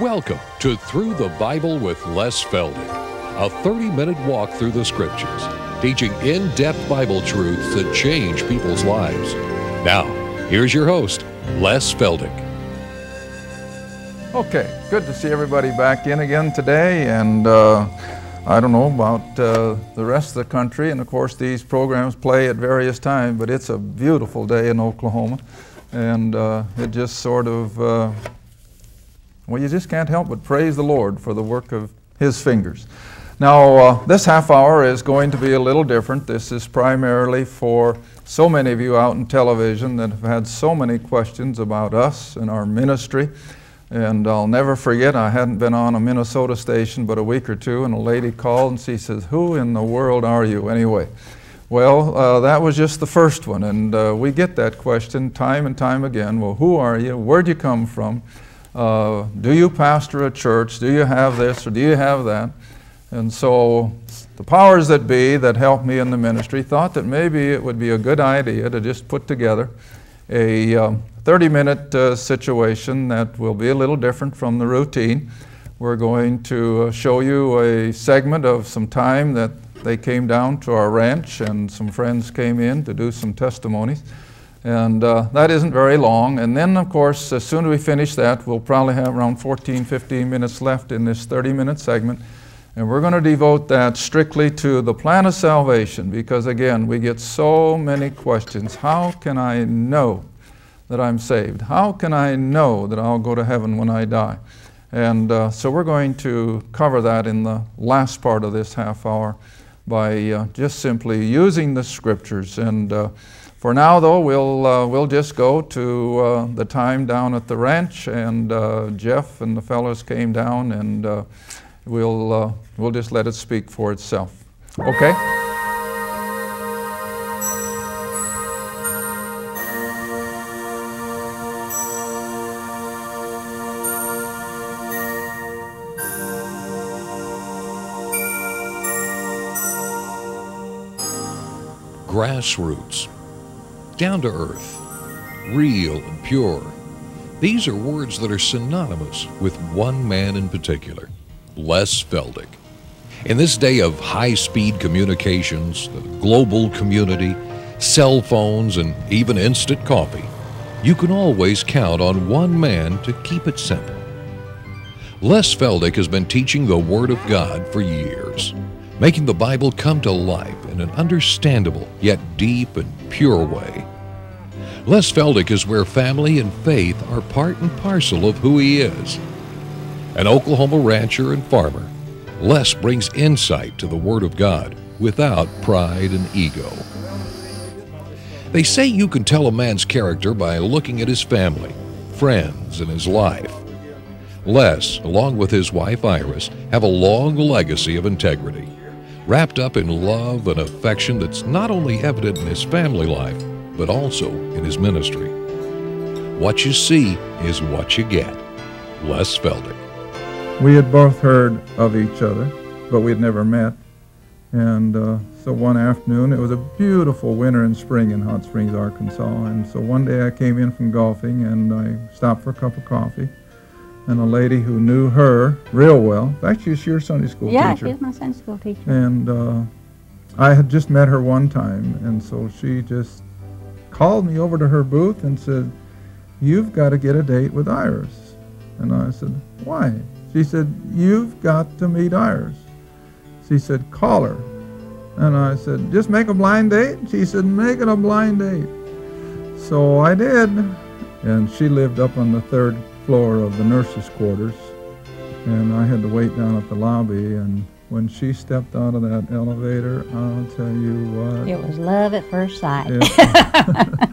Welcome to Through the Bible with Les Feldick, a 30 minute walk through the scriptures, teaching in depth Bible truths that change people's lives. Now, here's your host, Les Feldick. Okay, good to see everybody back in again today, and uh, I don't know about uh, the rest of the country, and of course these programs play at various times, but it's a beautiful day in Oklahoma, and uh, it just sort of, uh, well, you just can't help but praise the Lord for the work of His fingers. Now, uh, this half hour is going to be a little different. This is primarily for so many of you out in television that have had so many questions about us and our ministry. And I'll never forget, I hadn't been on a Minnesota station but a week or two, and a lady called and she says, Who in the world are you anyway? Well, uh, that was just the first one, and uh, we get that question time and time again. Well, who are you? Where'd you come from? Uh, do you pastor a church? Do you have this or do you have that? And so the powers that be that helped me in the ministry thought that maybe it would be a good idea to just put together a um, 30 minute uh, situation that will be a little different from the routine. We're going to uh, show you a segment of some time that they came down to our ranch and some friends came in to do some testimonies. And uh, that isn't very long. And then, of course, as soon as we finish that, we'll probably have around 14, 15 minutes left in this 30 minute segment. And we're going to devote that strictly to the plan of salvation because, again, we get so many questions. How can I know that I'm saved? How can I know that I'll go to heaven when I die? And uh, so we're going to cover that in the last part of this half hour by uh, just simply using the scriptures. And uh, for now, though, we'll, uh, we'll just go to uh, the time down at the ranch. And uh, Jeff and the fellows came down, and we'll, we'll just let it speak for itself. Okay? grassroots, down to earth, real and pure. These are words that are synonymous with one man in particular, Les Feldick. In this day of high speed communications, the global community, cell phones, and even instant coffee, you can always count on one man to keep it simple. Les Feldick has been teaching the Word of God for years making the Bible come to life in an understandable yet deep and pure way. Les Feldick is where family and faith are part and parcel of who he is. An Oklahoma rancher and farmer, Les brings insight to the Word of God without pride and ego. They say you can tell a man's character by looking at his family, friends, and his life. Les, along with his wife Iris, have a long legacy of integrity wrapped up in love and affection that's not only evident in his family life, but also in his ministry. What you see is what you get. Les Feldick. We had both heard of each other, but we had never met. And uh, so one afternoon, it was a beautiful winter and spring in Hot Springs, Arkansas. And so one day I came in from golfing and I stopped for a cup of coffee and a lady who knew her real well. In fact, she's your Sunday school yeah, teacher. Yeah, she's my Sunday school teacher. And uh, I had just met her one time, and so she just called me over to her booth and said, You've got to get a date with Iris. And I said, Why? She said, You've got to meet Iris. She said, Call her. And I said, Just make a blind date? She said, Make it a blind date. So I did. And she lived up on the third floor of the nurses' quarters, and I had to wait down at the lobby. And when she stepped out of that elevator, I'll tell you what. It was love at first sight.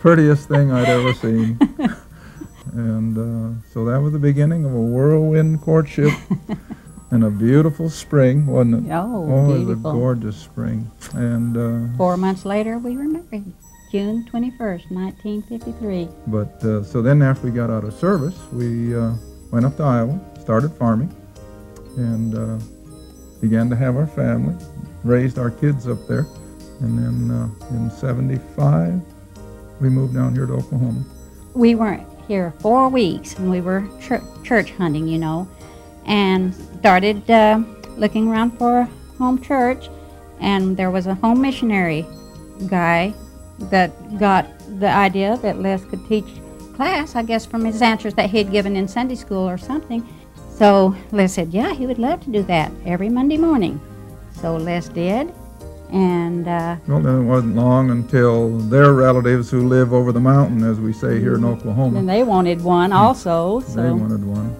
prettiest thing I'd ever seen. and uh, so that was the beginning of a whirlwind courtship and a beautiful spring, wasn't it? Oh, oh beautiful. it was a gorgeous spring. And uh, four months later, we were married. June 21st, 1953. But uh, so then after we got out of service, we uh, went up to Iowa, started farming, and uh, began to have our family, raised our kids up there. And then uh, in 75, we moved down here to Oklahoma. We weren't here four weeks, and we were chur- church hunting, you know, and started uh, looking around for a home church. And there was a home missionary guy that got the idea that Les could teach class, I guess, from his answers that he had given in Sunday school or something. So Les said, yeah, he would love to do that every Monday morning. So Les did, and uh, Well, then it wasn't long until their relatives who live over the mountain, as we say here in Oklahoma, and they wanted one also. So. they wanted one.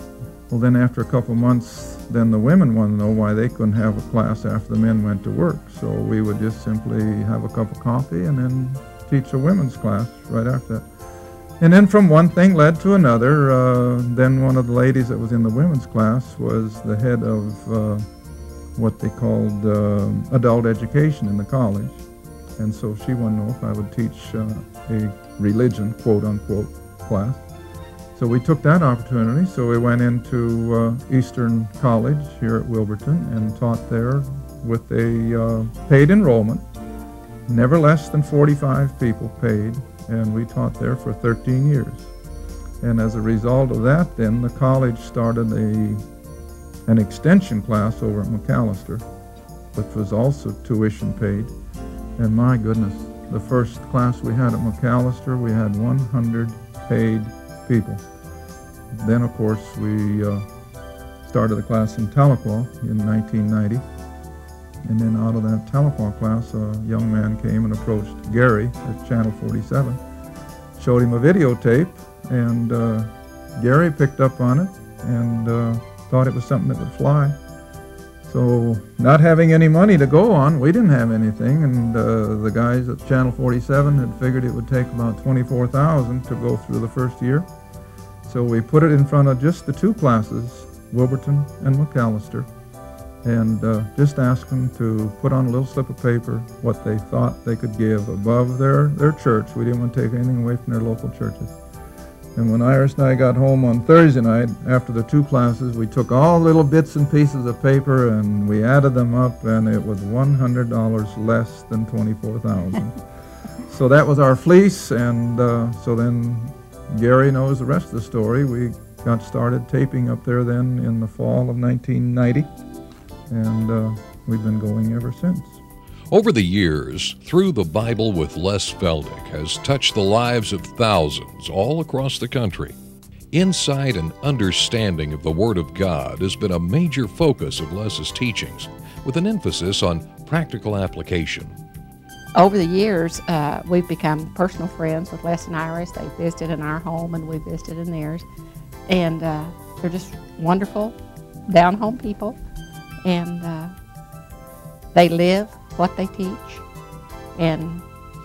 Well, then after a couple months, then the women wanted to know why they couldn't have a class after the men went to work. So we would just simply have a cup of coffee and then teach a women's class right after that. And then from one thing led to another. Uh, then one of the ladies that was in the women's class was the head of uh, what they called uh, adult education in the college. And so she wanted to know if I would teach uh, a religion, quote unquote, class. So we took that opportunity. So we went into uh, Eastern College here at Wilburton and taught there with a uh, paid enrollment. Never less than 45 people paid, and we taught there for 13 years. And as a result of that, then the college started a an extension class over at McAlester, which was also tuition paid. And my goodness, the first class we had at McAlester, we had 100 paid people. Then, of course, we uh, started a class in Tahlequah in 1990. And then out of that Tahlequah class, a young man came and approached Gary at Channel 47, showed him a videotape, and uh, Gary picked up on it and uh, thought it was something that would fly. So, not having any money to go on, we didn't have anything, and uh, the guys at Channel 47 had figured it would take about 24,000 to go through the first year. So we put it in front of just the two classes, Wilburton and McAlester, and uh, just asked them to put on a little slip of paper what they thought they could give above their, their church. We didn't want to take anything away from their local churches. And when Iris and I got home on Thursday night, after the two classes, we took all little bits and pieces of paper and we added them up, and it was $100 less than 24000 So that was our fleece, and uh, so then Gary knows the rest of the story. We got started taping up there then in the fall of 1990, and uh, we've been going ever since. Over the years, Through the Bible with Les Feldick has touched the lives of thousands all across the country. Insight and understanding of the Word of God has been a major focus of Les's teachings, with an emphasis on practical application. Over the years, uh, we've become personal friends with Les and Iris. They visited in our home and we visited in theirs. And uh, they're just wonderful, down home people. And uh, they live what they teach. And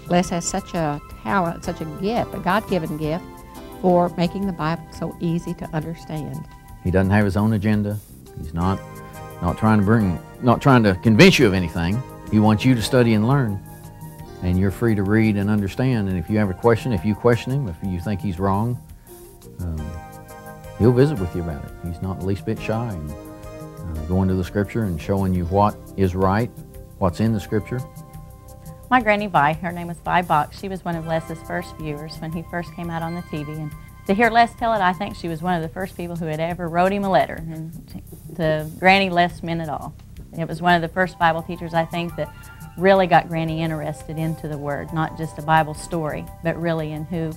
Les has such a talent, such a gift, a God given gift for making the Bible so easy to understand. He doesn't have his own agenda. He's not not trying to bring not trying to convince you of anything. He wants you to study and learn. And you're free to read and understand. And if you have a question, if you question him, if you think he's wrong, um, he'll visit with you about it. He's not the least bit shy. Going to the scripture and showing you what is right, what's in the scripture. My granny Vi, her name was Vi Box, she was one of Les's first viewers when he first came out on the TV. And to hear Les tell it, I think she was one of the first people who had ever wrote him a letter. And to Granny, Les meant it all. It was one of the first Bible teachers, I think, that really got Granny interested into the Word, not just a Bible story, but really in who,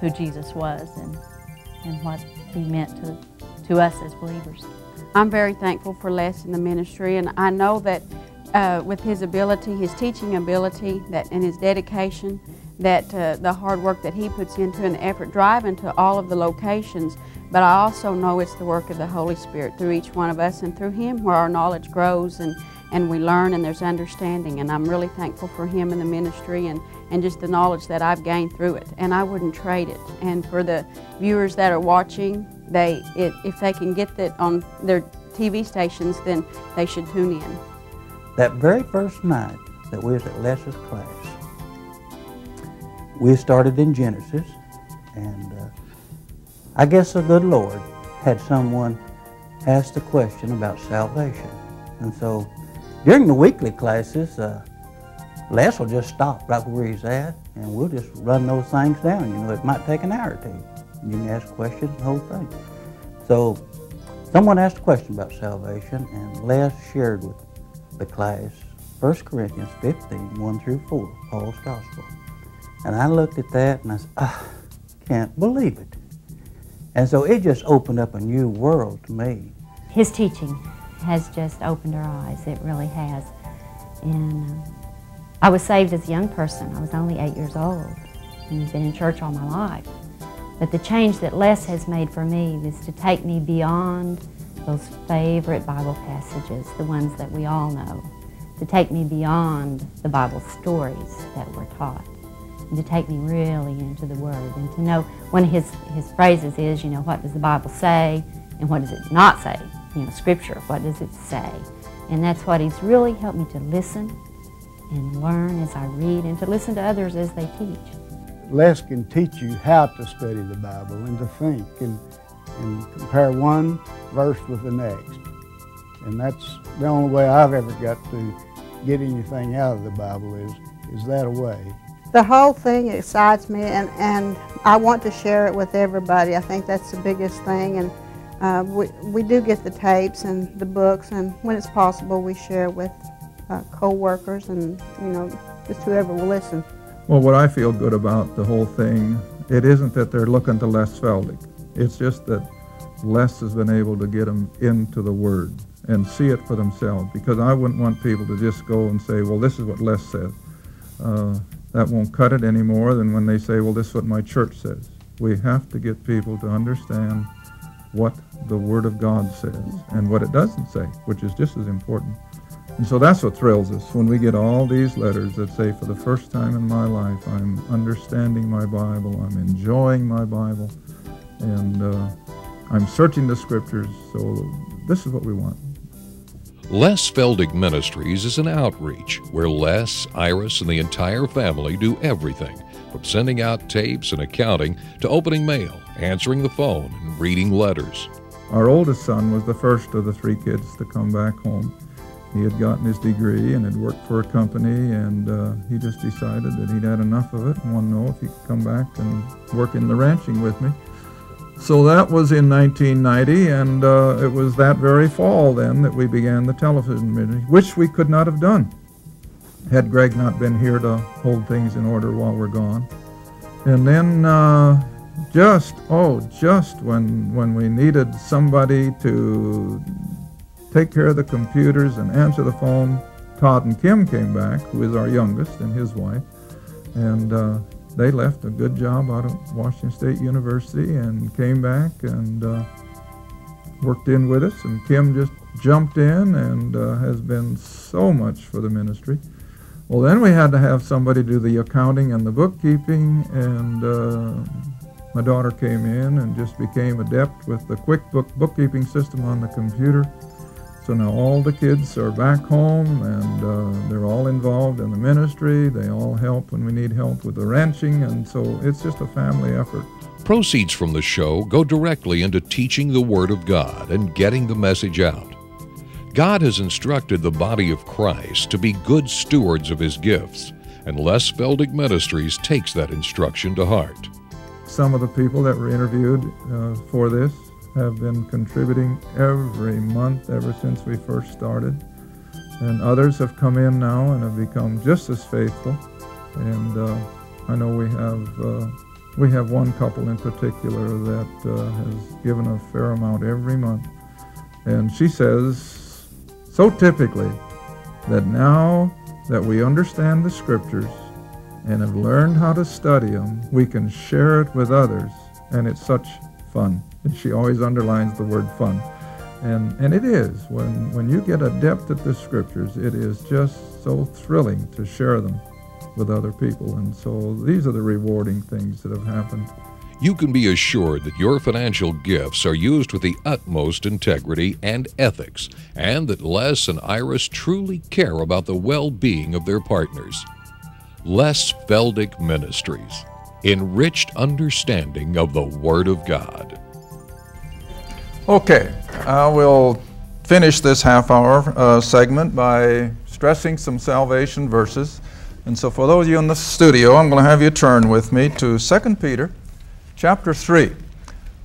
who Jesus was and, and what he meant to, to us as believers. I'm very thankful for Les in the ministry, and I know that uh, with his ability, his teaching ability, that and his dedication, that uh, the hard work that he puts into an effort driving to all of the locations. But I also know it's the work of the Holy Spirit through each one of us and through him where our knowledge grows and, and we learn and there's understanding. And I'm really thankful for him in the ministry and, and just the knowledge that I've gained through it. And I wouldn't trade it. And for the viewers that are watching, they it, if they can get that on their TV stations, then they should tune in. That very first night that we was at Les's class, we started in Genesis, and uh, I guess the good Lord had someone ask the question about salvation. And so during the weekly classes, uh, Les will just stop right where he's at, and we'll just run those things down. You know, it might take an hour or two. You can ask questions, the whole thing. So someone asked a question about salvation, and Les shared with the class 1 Corinthians 15, 1 through 4, Paul's Gospel. And I looked at that and I said, I can't believe it. And so it just opened up a new world to me. His teaching has just opened our eyes. It really has. And uh, I was saved as a young person. I was only eight years old and been in church all my life. But the change that Les has made for me is to take me beyond those favorite Bible passages, the ones that we all know, to take me beyond the Bible stories that we're taught, and to take me really into the Word, and to know one of his, his phrases is, you know, what does the Bible say, and what does it not say? You know, Scripture, what does it say? And that's what he's really helped me to listen and learn as I read, and to listen to others as they teach. Les can teach you how to study the Bible and to think and, and compare one verse with the next. And that's the only way I've ever got to get anything out of the Bible is, is that a way. The whole thing excites me, and, and I want to share it with everybody. I think that's the biggest thing. And uh, we, we do get the tapes and the books, and when it's possible, we share with uh, co-workers and, you know, just whoever will listen. Well, what I feel good about the whole thing, it isn't that they're looking to Les Feldick. It's just that Les has been able to get them into the Word and see it for themselves. Because I wouldn't want people to just go and say, well, this is what Les says. Uh, that won't cut it any more than when they say, well, this is what my church says. We have to get people to understand what the Word of God says and what it doesn't say, which is just as important. And so that's what thrills us when we get all these letters that say, for the first time in my life, I'm understanding my Bible, I'm enjoying my Bible, and uh, I'm searching the scriptures. So this is what we want. Les Feldick Ministries is an outreach where Les, Iris, and the entire family do everything from sending out tapes and accounting to opening mail, answering the phone, and reading letters. Our oldest son was the first of the three kids to come back home. He had gotten his degree and had worked for a company, and uh, he just decided that he'd had enough of it and wanted to know if he could come back and work in the ranching with me. So that was in 1990, and uh, it was that very fall then that we began the television ministry, which we could not have done had Greg not been here to hold things in order while we're gone. And then uh, just, oh, just when, when we needed somebody to take care of the computers and answer the phone. Todd and Kim came back, who is our youngest, and his wife. And uh, they left a good job out of Washington State University and came back and uh, worked in with us. And Kim just jumped in and uh, has been so much for the ministry. Well, then we had to have somebody do the accounting and the bookkeeping, and uh, my daughter came in and just became adept with the QuickBook bookkeeping system on the computer. So now all the kids are back home and uh, they're all involved in the ministry. They all help when we need help with the ranching, and so it's just a family effort. Proceeds from the show go directly into teaching the Word of God and getting the message out. God has instructed the body of Christ to be good stewards of His gifts, and Les Feldick Ministries takes that instruction to heart. Some of the people that were interviewed uh, for this have been contributing every month ever since we first started. And others have come in now and have become just as faithful. And uh, I know we have uh, we have one couple in particular that uh, has given a fair amount every month. And she says, so typically, that now that we understand the scriptures and have learned how to study them, we can share it with others, and it's such fun. And she always underlines the word fun. And, and it is. When, when you get adept at the scriptures, it is just so thrilling to share them with other people. And so these are the rewarding things that have happened. You can be assured that your financial gifts are used with the utmost integrity and ethics, and that Les and Iris truly care about the well being of their partners. Les Feldick Ministries, enriched understanding of the Word of God. Okay, I will finish this half hour uh, segment by stressing some salvation verses. And so, for those of you in the studio, I'm going to have you turn with me to 2 Peter chapter 3.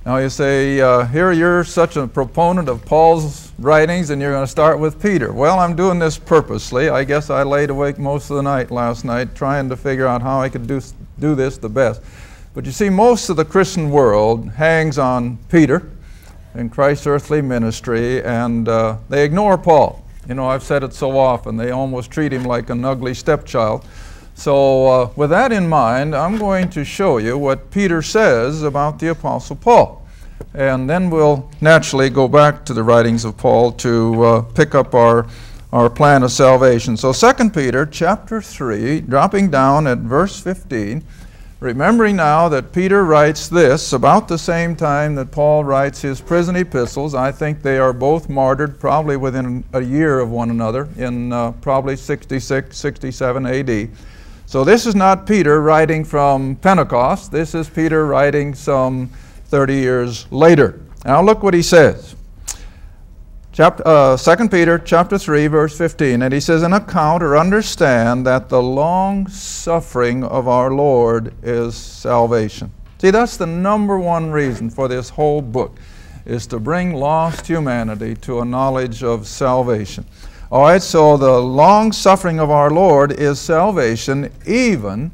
Now you say, uh, here you're such a proponent of Paul's writings and you're going to start with Peter. Well, I'm doing this purposely. I guess I laid awake most of the night last night trying to figure out how I could do, do this the best. But you see, most of the Christian world hangs on Peter in Christ's earthly ministry and uh, they ignore Paul. You know, I've said it so often, they almost treat him like an ugly stepchild. So, uh, with that in mind, I'm going to show you what Peter says about the Apostle Paul. And then we'll naturally go back to the writings of Paul to uh, pick up our, our plan of salvation. So 2 Peter chapter 3, dropping down at verse 15, remembering now that Peter writes this about the same time that Paul writes his prison epistles. I think they are both martyred probably within a year of one another in uh, probably 66, 67 AD. So this is not Peter writing from Pentecost. This is Peter writing some 30 years later. Now look what he says. Chapter, uh, 2 Peter chapter 3, verse 15, and he says, An account or understand that the long suffering of our Lord is salvation. See, that's the number one reason for this whole book, is to bring lost humanity to a knowledge of salvation. All right, so the long suffering of our Lord is salvation, even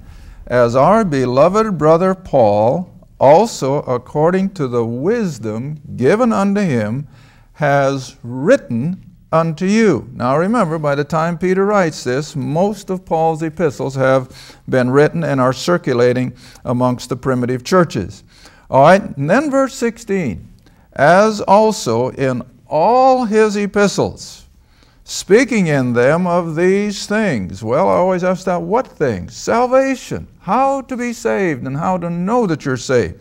as our beloved brother Paul, also according to the wisdom given unto him, has written unto you. Now remember, by the time Peter writes this, most of Paul's epistles have been written and are circulating amongst the primitive churches. All right, and then verse 16, as also in all his epistles, speaking in them of these things. Well, I always ask that what things? Salvation, how to be saved, and how to know that you're saved.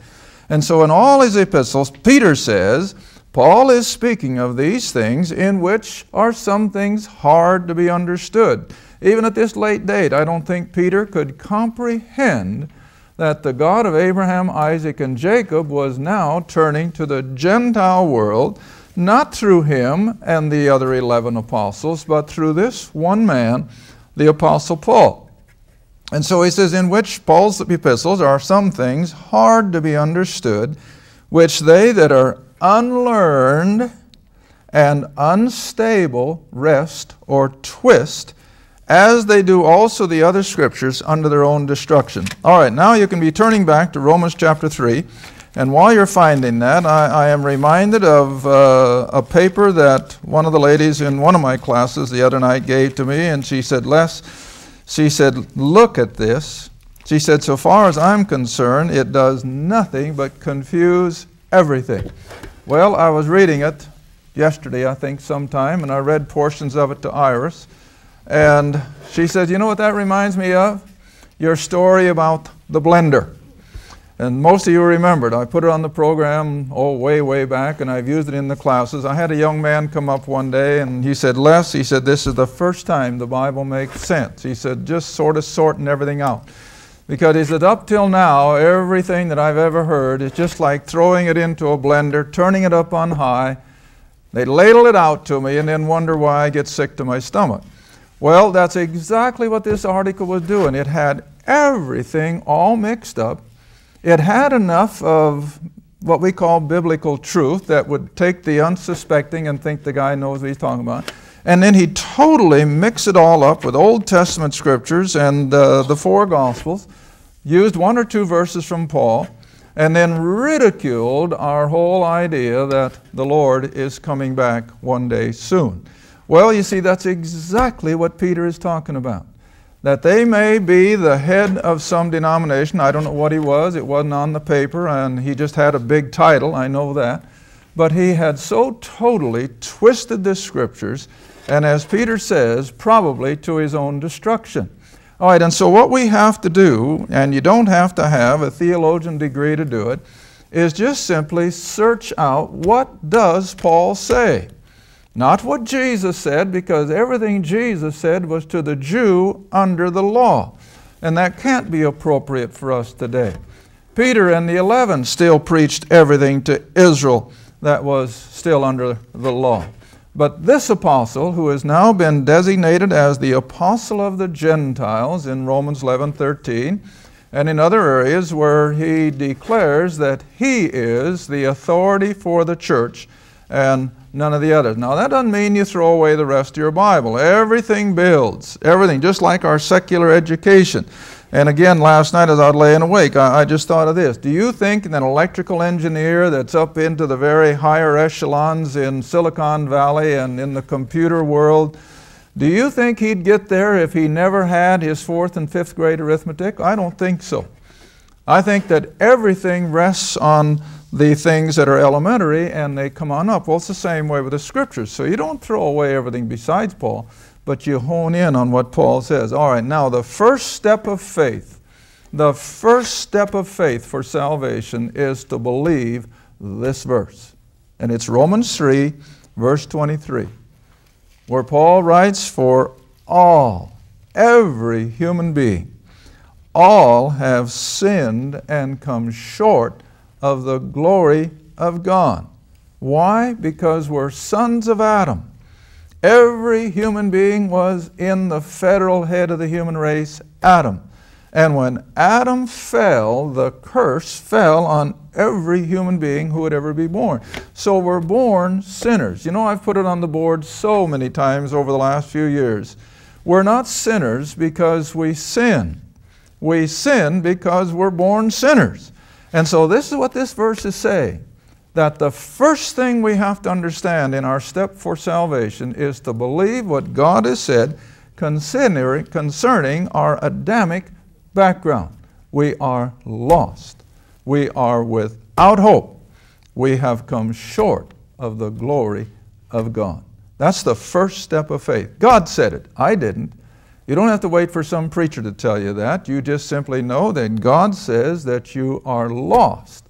And so in all his epistles, Peter says, Paul is speaking of these things in which are some things hard to be understood. Even at this late date, I don't think Peter could comprehend that the God of Abraham, Isaac, and Jacob was now turning to the Gentile world not through him and the other 11 apostles, but through this one man, the Apostle Paul. And so he says, in which Paul's epistles are some things hard to be understood, which they that are unlearned and unstable wrest or twist, as they do also the other scriptures under their own destruction. All right, now you can be turning back to Romans chapter 3. And while you're finding that, I, I am reminded of uh, a paper that one of the ladies in one of my classes the other night gave to me, and she said, Les, she said, look at this. She said, so far as I'm concerned, it does nothing but confuse everything. Well, I was reading it yesterday, I think, sometime, and I read portions of it to Iris. And she said, You know what that reminds me of? Your story about the blender. And most of you remembered. I put it on the program, oh, way, way back, and I've used it in the classes. I had a young man come up one day and he said, Les, he said, this is the first time the Bible makes sense. He said, just sort of sorting everything out. Because he said, up till now, everything that I've ever heard is just like throwing it into a blender, turning it up on high. They ladle it out to me and then wonder why I get sick to my stomach. Well, that's exactly what this article was doing. It had everything all mixed up it had enough of what we call biblical truth that would take the unsuspecting and think the guy knows what he's talking about. And then he totally mixed it all up with Old Testament scriptures and uh, the four Gospels, used one or two verses from Paul, and then ridiculed our whole idea that the Lord is coming back one day soon. Well, you see, that's exactly what Peter is talking about that they may be the head of some denomination. I don't know what he was, it wasn't on the paper, and he just had a big title, I know that. But he had so totally twisted the scriptures, and as Peter says, probably to his own destruction. All right, and so what we have to do, and you don't have to have a theologian degree to do it, is just simply search out what does Paul say? Not what Jesus said, because everything Jesus said was to the Jew under the law. And that can't be appropriate for us today. Peter and the eleven still preached everything to Israel that was still under the law. But this apostle, who has now been designated as the apostle of the Gentiles in Romans 11 13, and in other areas where he declares that he is the authority for the church and none of the others. Now, that doesn't mean you throw away the rest of your Bible. Everything builds, everything, just like our secular education. And again, last night as I was laying awake, I, I, just thought of this. Do you think an electrical engineer that's up into the very higher echelons in Silicon Valley and in the computer world, do you think he'd get there if he never had his fourth and fifth grade arithmetic? I don't think so. I think that everything rests on the things that are elementary and they come on up. Well, it's the same way with the scriptures. So you don't throw away everything besides Paul but you hone in on what Paul says. All right, now the first step of faith, the first step of faith for salvation is to believe this verse. And it's Romans 3, verse 23, where Paul writes, For all, every human being, all have sinned and come short of the glory of God. Why? Because we're sons of Adam. Every human being was in the federal head of the human race, Adam. And when Adam fell, the curse fell on every human being who would ever be born. So we're born sinners. You know, I've put it on the board so many times over the last few years. We're not sinners because we sin. We sin because we're born sinners. And so this is what this verse is saying that the first thing we have to understand in our step for salvation is to believe what God has said concerning, our Adamic background. We are lost. We are without hope. We have come short of the glory of God. That's the first step of faith. God said it. I didn't. You don't have to wait for some preacher to tell you that. You just simply know that God says that you are lost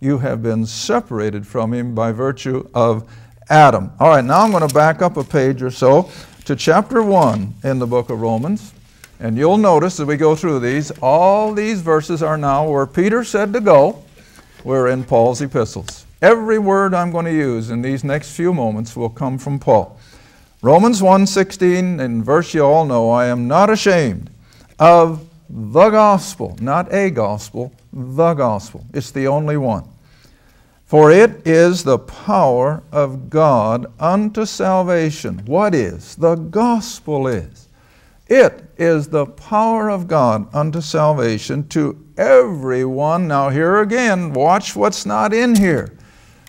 you have been separated from him by virtue of Adam. All right, now I'm going to back up a page or so to chapter 1 in the book of Romans. And you'll notice as we go through these, all these verses are now where Peter said to go. We're in Paul's epistles. Every word I'm going to use in these next few moments will come from Paul. Romans 1:16 in verse you all know, I am not ashamed of the gospel, not a gospel, the gospel. It's the only one. For it is the power of God unto salvation. What is? The gospel is. It is the power of God unto salvation to everyone. Now, here again, watch what's not in here.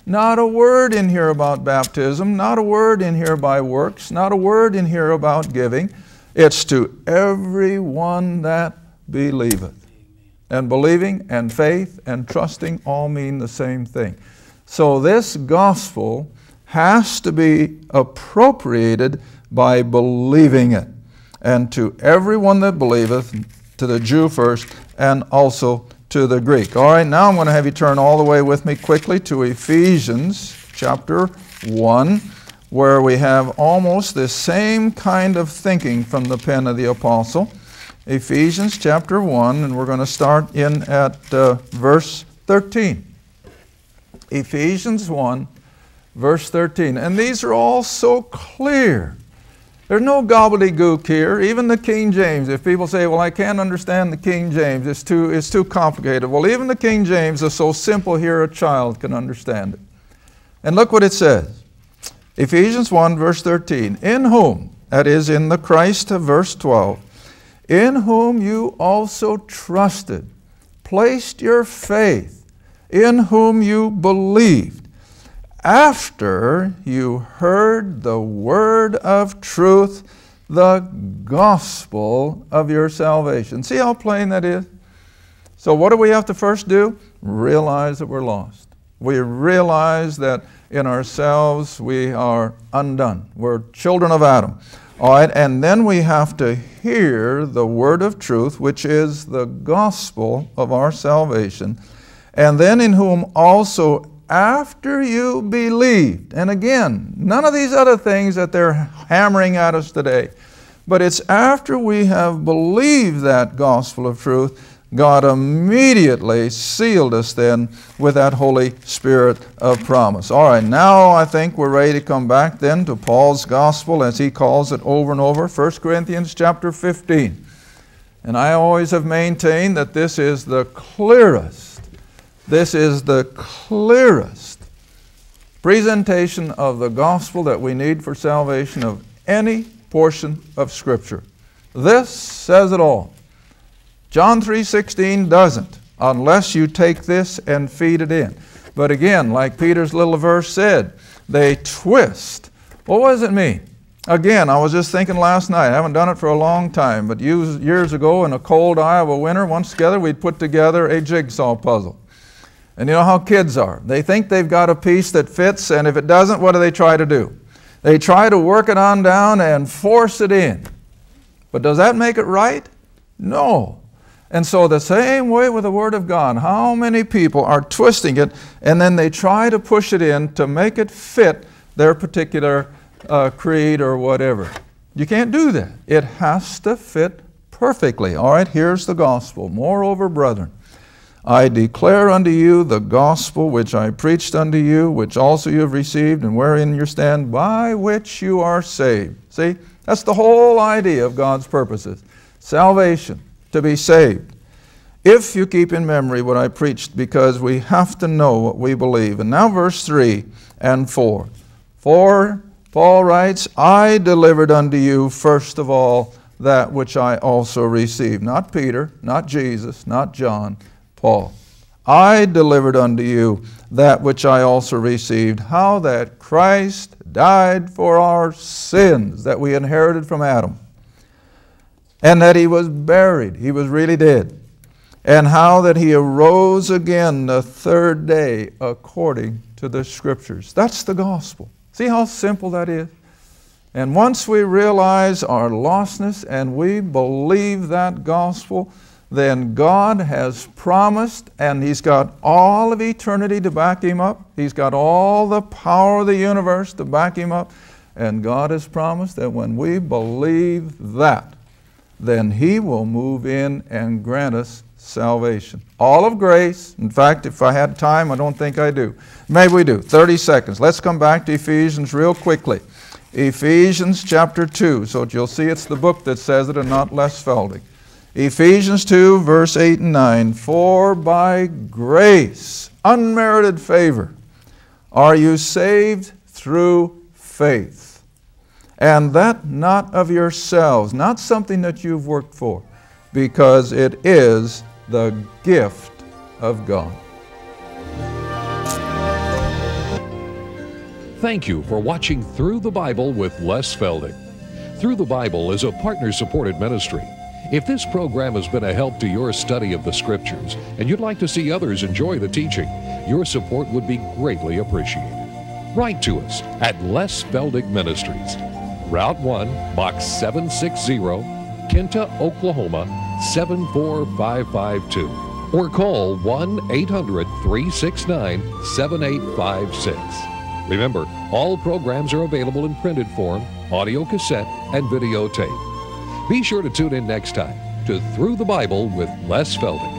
Not a word in here about baptism, not a word in here by works, not a word in here about giving. It's to everyone that believeth. And believing and faith and trusting all mean the same thing. So this gospel has to be appropriated by believing it. And to everyone that believeth, to the Jew first, and also to the Greek. All right, now I'm going to have you turn all the way with me quickly to Ephesians chapter 1, where we have almost the same kind of thinking from the pen of the apostle. Ephesians chapter 1, and we're going to start in at uh, verse 13. Ephesians 1, verse 13. And these are all so clear. There's no gobbledygook here, even the King James. If people say, well, I can't understand the King James, it's too, it's too complicated. Well, even the King James is so simple here a child can understand it. And look what it says. Ephesians 1, verse 13. In whom, that is, in the Christ, verse 12, in whom you also trusted, placed your faith, in whom you believed, after you heard the word of truth, the gospel of your salvation. See how plain that is? So, what do we have to first do? Realize that we're lost. We realize that in ourselves we are undone. We're children of Adam. All right, and then we have to hear the word of truth, which is the gospel of our salvation, and then in whom also after you believed, and again, none of these other things that they're hammering at us today, but it's after we have believed that gospel of truth God immediately sealed us then with that Holy Spirit of promise. All right, now I think we're ready to come back then to Paul's gospel as he calls it over and over. 1 Corinthians chapter 15. And I always have maintained that this is the clearest, this is the clearest presentation of the gospel that we need for salvation of any portion of Scripture. This says it all. John 3:16 doesn't unless you take this and feed it in. But again, like Peter's little verse said, they twist. What does it mean? Again, I was just thinking last night, I haven't done it for a long time, but years ago in a cold Iowa winter, once together we'd put together a jigsaw puzzle. And you know how kids are. They think they've got a piece that fits, and if it doesn't, what do they try to do? They try to work it on down and force it in. But does that make it right? No. And so, the same way with the Word of God, how many people are twisting it and then they try to push it in to make it fit their particular uh, creed or whatever. You can't do that. It has to fit perfectly. All right, here's the gospel. Moreover, brethren, I declare unto you the gospel which I preached unto you, which also you have received, and wherein you stand, by which you are saved. See, that's the whole idea of God's purposes salvation, to be saved. If you keep in memory what I preached, because we have to know what we believe. And now, verse 3 and 4. For Paul writes, I delivered unto you first of all that which I also received. Not Peter, not Jesus, not John, Paul. I delivered unto you that which I also received, how that Christ died for our sins that we inherited from Adam, and that he was buried, he was really dead, and how that he arose again the third day according to the Scriptures. That's the gospel. See how simple that is? And once we realize our lostness and we believe that gospel, then God has promised, and He's got all of eternity to back Him up. He's got all the power of the universe to back Him up. And God has promised that when we believe that, then He will move in and grant us salvation. All of grace. In fact, if I had time, I don't think I do. Maybe we do. 30 seconds. Let's come back to Ephesians real quickly. Ephesians chapter 2. So you'll see it's the book that says it and not Les Feldick. Ephesians 2, verse 8 and 9. For by grace, unmerited favor, are you saved through faith. And that not of yourselves, not something that you've worked for, because it is the gift of God. Thank you for watching Through the Bible with Les Feldick. Through the Bible is a partner supported ministry. If this program has been a help to your study of the Scriptures and you'd like to see others enjoy the teaching, your support would be greatly appreciated. Write to us at Les Feldick Ministries, Route 1, Box 760, Kinta, Oklahoma 74552 or call 1 800 369 7856. Remember, all programs are available in printed form, audio cassette, and videotape. Be sure to tune in next time to Through the Bible with Les Feldick.